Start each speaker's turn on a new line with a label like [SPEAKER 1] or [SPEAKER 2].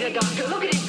[SPEAKER 1] doctor. Look at it.